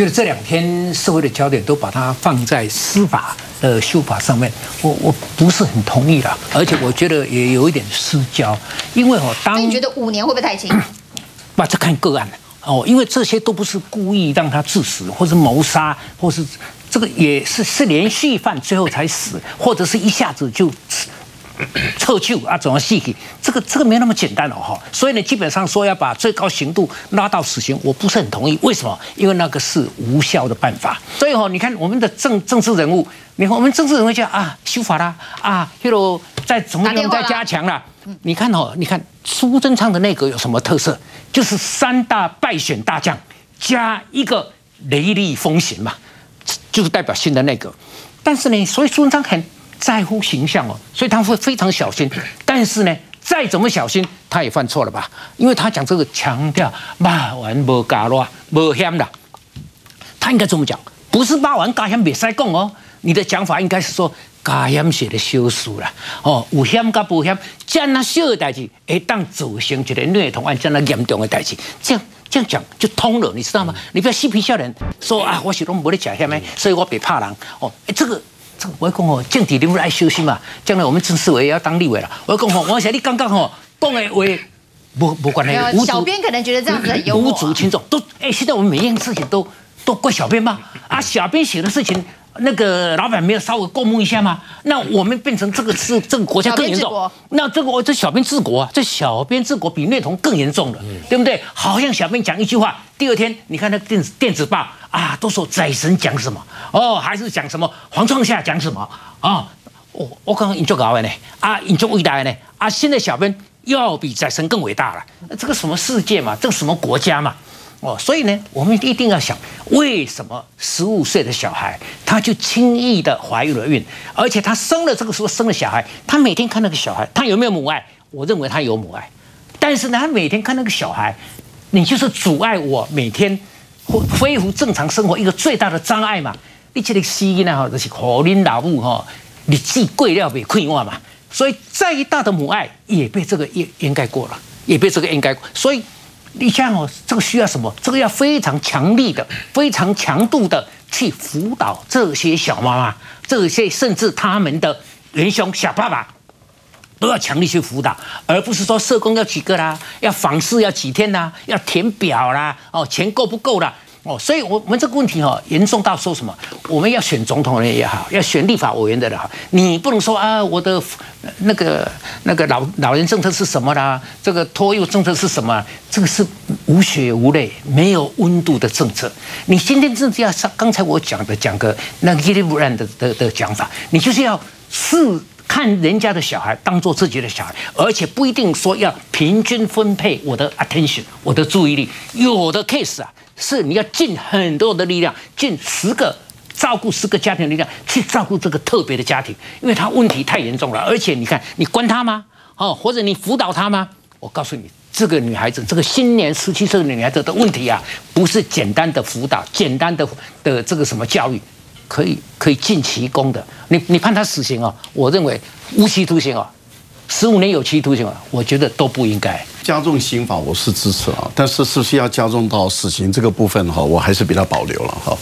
觉得这两天社会的焦点都把它放在司法的修法上面，我我不是很同意啦，而且我觉得也有一点失焦，因为哦，当你觉得五年会不会太轻？把这看个案哦，因为这些都不是故意让他致死，或是谋杀，或是这个也是是连续犯最后才死，或者是一下子就。撤救啊，怎么细体？这个这个没那么简单哦，哈。所以呢，基本上说要把最高刑度拉到死刑，我不是很同意。为什么？因为那个是无效的办法。所以哦，你看我们的政政治人物，你看我们政治人物叫啊，修法啦，啊，譬如在怎么样再加强啦。你看哦，你看苏贞昌的内阁有什么特色？就是三大败选大将加一个雷厉风行嘛，就是代表新的内阁。但是呢，所以苏贞昌很。在乎形象哦，所以他会非常小心。但是呢，再怎么小心，他也犯错了吧？因为他讲这个强调骂完不加乱不香的，他应该这么讲？不是骂完加香别塞讲哦，你的讲法应该是说加险写的修书了哦，有险加不险，这样那小的代志，会当造成一个虐童案这样那严重的代志，这样这样讲就通了，你知道吗？你不要嬉皮笑脸说啊，我始终没得假香咩，所以我别怕人哦，哎这个。我要讲哦，政体你不是爱休息嘛？将来我们政市委也要当立委了。我要讲哦，我想你刚刚哦讲的话，不不管那小编可能觉得这样子很幽默。无足轻重都哎，现在我们每一件事情都都怪小编吗？啊，小编写的事情，那个老板没有稍微过目一下吗？那我们变成这个是这个国家更严重。那这个这小编治国啊，这小编治国比虐童更严重了，对不对？好像小编讲一句话，第二天你看那电子电子报。啊，都说宰神讲什么哦，还是讲什么黄创夏讲什么啊？我我刚刚你做高的呢，啊，你做伟大的呢，啊，现在小编要比宰神更伟大了，这个什么世界嘛，这个什么国家嘛？哦，所以呢，我们一定要想，为什么十五岁的小孩他就轻易的怀孕了孕，而且他生了这个时候生了小孩，他每天看那个小孩，他有没有母爱？我认为他有母爱，但是呢，他每天看那个小孩，你就是阻碍我每天。恢恢复正常生活一个最大的障碍嘛，你这个死因呢哈，就是可怜老母哈，你自己贵了被困我嘛，所以再大的母爱也被这个掩掩盖过了，也被这个掩盖过，所以你像哦，这个需要什么？这个要非常强力的、非常强度的去辅导这些小妈妈，这些甚至他们的元凶小爸爸。都要强力去辅导，而不是说社工要几个啦，要访视要几天啦，要填表啦，哦，钱够不够啦？哦，所以，我我们这个问题哈，严重到说什么？我们要选总统人也好，要选立法委员的也好，你不能说啊，我的那个那个老老人政策是什么啦？这个托幼政策是什么？这个是无血无泪、没有温度的政策。你今天甚至要上刚才我讲的讲个那个 e 不然的的的讲法，你就是要是。看人家的小孩当做自己的小孩，而且不一定说要平均分配我的 attention，我的注意力。有的 case 啊，是你要尽很多的力量，尽十个照顾十个家庭的力量去照顾这个特别的家庭，因为他问题太严重了。而且你看，你关他吗？哦，或者你辅导他吗？我告诉你，这个女孩子，这个新年十七岁的女孩子的问题啊，不是简单的辅导，简单的的这个什么教育。可以可以尽其功的，你你判他死刑啊？我认为无期徒刑啊，十五年有期徒刑啊，我觉得都不应该加重刑法，我是支持啊，但是是不是要加重到死刑这个部分哈，我还是比较保留了哈。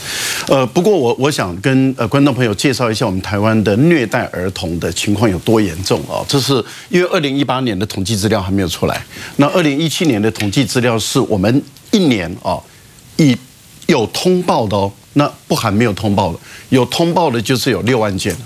呃，不过我我想跟呃观众朋友介绍一下我们台湾的虐待儿童的情况有多严重啊？这是因为二零一八年的统计资料还没有出来，那二零一七年的统计资料是我们一年啊以有通报的哦。那不含没有通报的，有通报的就是有六万件，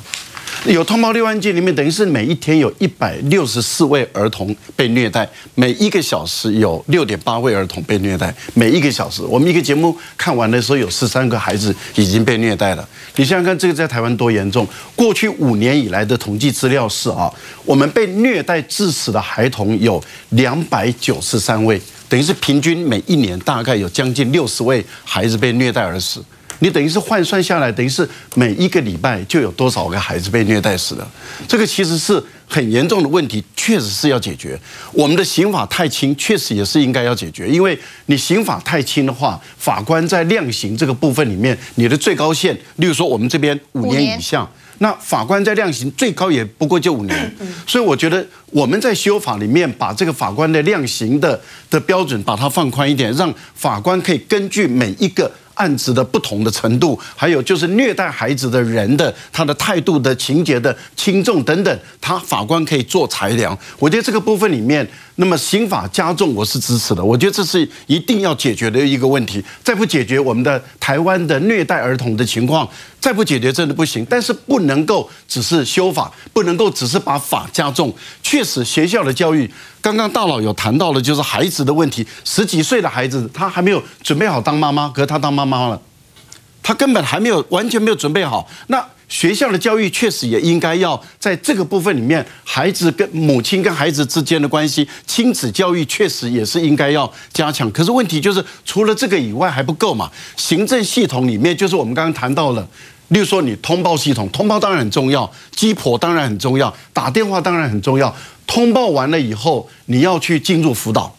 有通报六万件里面，等于是每一天有一百六十四位儿童被虐待，每一个小时有六点八位儿童被虐待，每一个小时，我们一个节目看完的时候，有十三个孩子已经被虐待了。你想想看，这个在台湾多严重？过去五年以来的统计资料是啊，我们被虐待致死的孩童有两百九十三位，等于是平均每一年大概有将近六十位孩子被虐待而死。你等于是换算下来，等于是每一个礼拜就有多少个孩子被虐待死了，这个其实是很严重的问题，确实是要解决。我们的刑法太轻，确实也是应该要解决，因为你刑法太轻的话，法官在量刑这个部分里面，你的最高限，例如说我们这边五年以下。那法官在量刑最高也不过就五年，所以我觉得我们在修法里面把这个法官的量刑的的标准把它放宽一点，让法官可以根据每一个案子的不同的程度，还有就是虐待孩子的人的他的态度的情节的轻重等等，他法官可以做裁量。我觉得这个部分里面，那么刑法加重我是支持的。我觉得这是一定要解决的一个问题。再不解决我们的台湾的虐待儿童的情况，再不解决真的不行。但是不能够只是修法，不能够只是把法加重。确实，学校的教育，刚刚大佬有谈到了，就是孩子的问题。十几岁的孩子，他还没有准备好当妈妈，可是他当妈妈妈了，他根本还没有完全没有准备好。那学校的教育确实也应该要在这个部分里面，孩子跟母亲跟孩子之间的关系，亲子教育确实也是应该要加强。可是问题就是，除了这个以外还不够嘛？行政系统里面，就是我们刚刚谈到了，例如说你通报系统，通报当然很重要，鸡婆当然很重要，打电话当然很重要。通报完了以后，你要去进入辅导。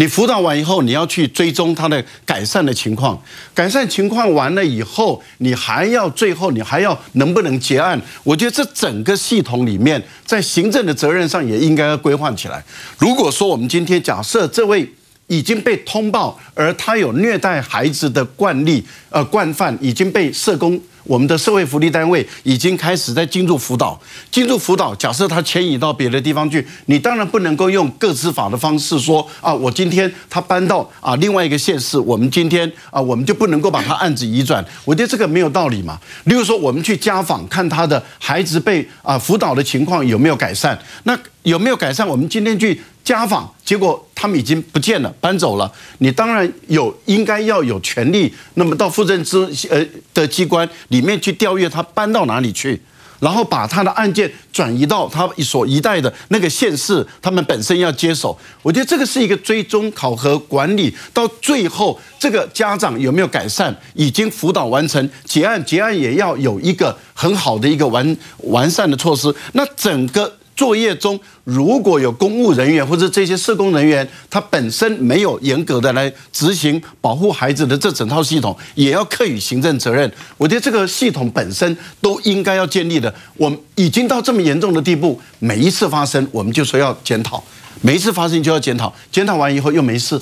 你辅导完以后，你要去追踪他的改善的情况，改善情况完了以后，你还要最后你还要能不能结案？我觉得这整个系统里面，在行政的责任上也应该要规划起来。如果说我们今天假设这位已经被通报，而他有虐待孩子的惯例，呃，惯犯已经被社工。我们的社会福利单位已经开始在进入辅导，进入辅导。假设他迁移到别的地方去，你当然不能够用各自法的方式说啊，我今天他搬到啊另外一个县市，我们今天啊我们就不能够把他案子移转。我觉得这个没有道理嘛。例如说，我们去家访，看他的孩子被啊辅导的情况有没有改善，那有没有改善？我们今天去。家访，结果他们已经不见了，搬走了。你当然有应该要有权利，那么到负责之呃的机关里面去调阅他搬到哪里去，然后把他的案件转移到他所一带的那个县市，他们本身要接手。我觉得这个是一个追踪、考核、管理，到最后这个家长有没有改善，已经辅导完成结案，结案也要有一个很好的一个完完善的措施。那整个。作业中如果有公务人员或者这些社工人员，他本身没有严格的来执行保护孩子的这整套系统，也要课予行政责任。我觉得这个系统本身都应该要建立的。我们已经到这么严重的地步，每一次发生我们就说要检讨，每一次发生就要检讨，检讨完以后又没事，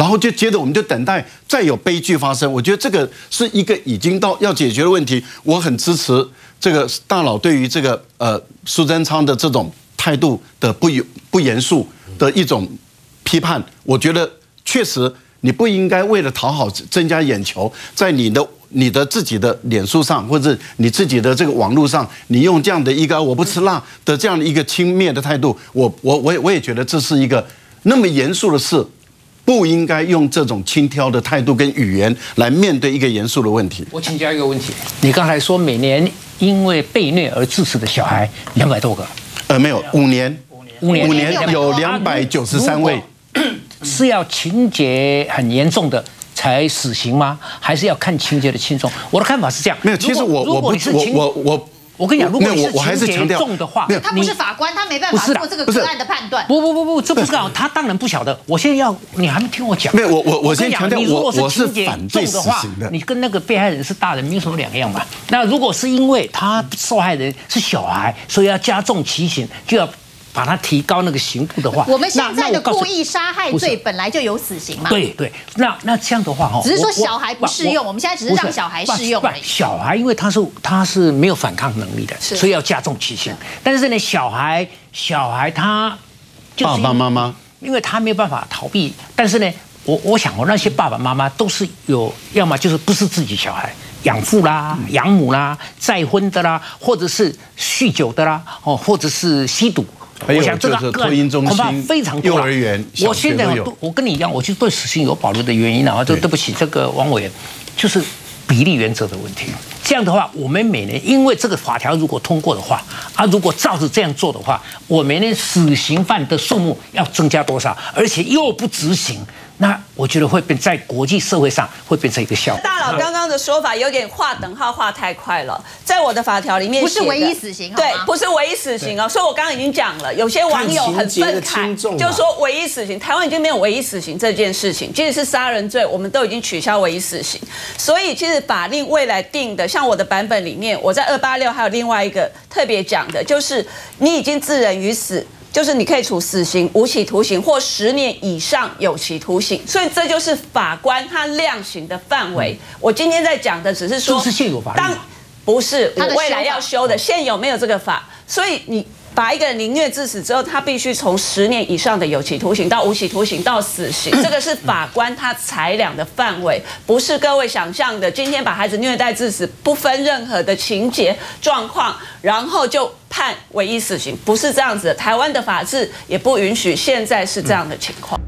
然后就接着我们就等待再有悲剧发生。我觉得这个是一个已经到要解决的问题，我很支持。这个大佬对于这个呃苏贞昌的这种态度的不不严肃的一种批判，我觉得确实你不应该为了讨好增加眼球，在你的你的自己的脸书上或者你自己的这个网络上，你用这样的一个我不吃辣的这样的一个轻蔑的态度，我我我也我也觉得这是一个那么严肃的事。不应该用这种轻佻的态度跟语言来面对一个严肃的问题。我请教一个问题，你刚才说每年因为被虐而致死的小孩两百多个，呃，没有，五年，五年，五年有两百九十三位，是要情节很严重的才死刑吗？还是要看情节的轻重？我的看法是这样，没有，其实我我不我我我。我跟你讲，如果是情节重的话，他不是法官，他没办法做这个个案的判断。不不不不，这不是啊他当然不晓得。我现在要你还没听我讲。没有，我我我先强调，我我是反对的话，你跟那个被害人是大人没有什么两样嘛。那如果是因为他受害人是小孩，所以要加重其刑，就要。把它提高那个刑度的话，我们现在的故意杀害罪本来就有死刑嘛？对对，那那这样的话哈，只是说小孩不适用，我们现在只是让小孩适用。小孩因为他是他是没有反抗能力的，所以要加重其刑。但是呢，小孩小孩他爸爸妈妈，因为他没有办法逃避。但是呢，我我想哦，那些爸爸妈妈都是有，要么就是不是自己小孩，养父啦、养母啦、再婚的啦，或者是酗酒的啦，哦，或者是吸毒。我想这个恐怕非常多。幼儿园、我现在我跟你一样，我就对死刑有保留的原因啊，就对不起这个王委员，就是比例原则的问题。这样的话，我们每年因为这个法条如果通过的话，啊，如果照着这样做的话，我每年死刑犯的数目要增加多少？而且又不执行。那我觉得会变在国际社会上会变成一个笑话。大佬刚刚的说法有点画等号画太快了，在我的法条里面不是唯一死刑，对，不是唯一死刑哦。所以我刚刚已经讲了，有些网友很愤慨，就说唯一死刑，台湾已经没有唯一死刑这件事情，即使是杀人罪，我们都已经取消唯一死刑。所以其实法令未来定的，像我的版本里面，我在二八六还有另外一个特别讲的，就是你已经致人于死。就是你可以处死刑、无期徒刑或十年以上有期徒刑，所以这就是法官他量刑的范围。我今天在讲的只是说，是现有法律不是我未来要修的，现有没有这个法，所以你。把一个人凌虐致死之后，他必须从十年以上的有期徒刑到无期徒刑到死刑，这个是法官他裁量的范围，不是各位想象的。今天把孩子虐待致死，不分任何的情节状况，然后就判唯一死刑，不是这样子的。台湾的法制也不允许现在是这样的情况。